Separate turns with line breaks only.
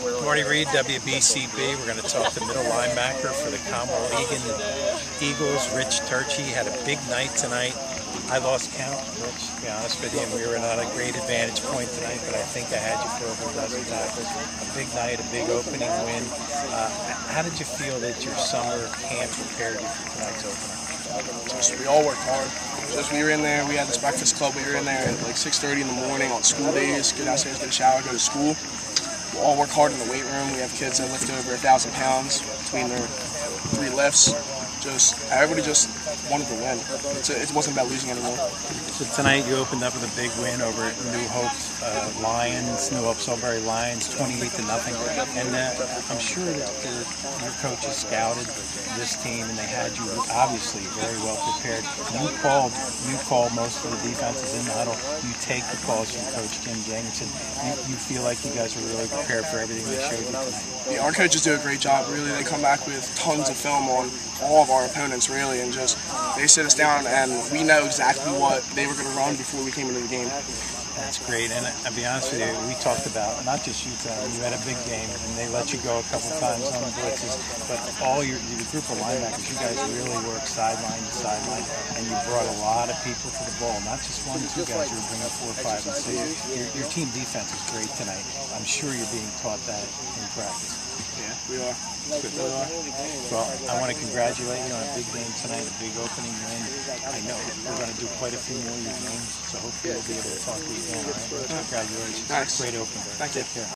Marty Reed, WBCB. We're going to talk to middle linebacker for the Conwell Egan Eagles. Rich Turchi had a big night tonight. I lost count, Rich, to be honest with you, we were not a great advantage point tonight, but I think I had you for over a dozen tackles. A big night, a big opening win. Uh, how did you feel that your summer camp prepared you for tonight's opener?
Just, we all worked hard. Just we were in there. We had this breakfast club. We were in there at like 6:30 in the morning on school days. Get downstairs, get a shower, go to school. All work hard in the weight room. We have kids that lift over a thousand pounds between their three lifts. Just everybody just wanted to win. It's a, it wasn't about losing anymore.
So tonight you opened up with a big win over New Hope uh, Lions, New Hope Solebury Lions, 28 to nothing. And uh, I'm sure that the, your coaches scouted this team and they had you obviously very well prepared. You called you called most of the defenses in the huddle. You take the calls from Coach Jim Jamison. You, you feel like you guys were really prepared for everything they showed you tonight.
Yeah, our coaches do a great job. Really, they come back with tons of film on all of our opponents, really, and just they sit us down and we know exactly what they were going to run before we came into the game.
That's great, and I'll be honest with you, we talked about not just you. You had a big game, and they let you go a couple times on the blitzes, but all your, your group of linebackers, you guys really worked sideline to sideline, and you brought a lot of people to the ball. Not just one, two guys. You were bringing four, five, and six. Your, your team defense is great tonight. I'm sure you're being taught that in practice.
We are.
Well, I want to congratulate you on a big game tonight, a big opening win. I know we're going to do quite a few more of these games, so hopefully we'll be able to talk to you again. All right? Congratulations.
Nice.
Great opening.
Thank you.
Take care.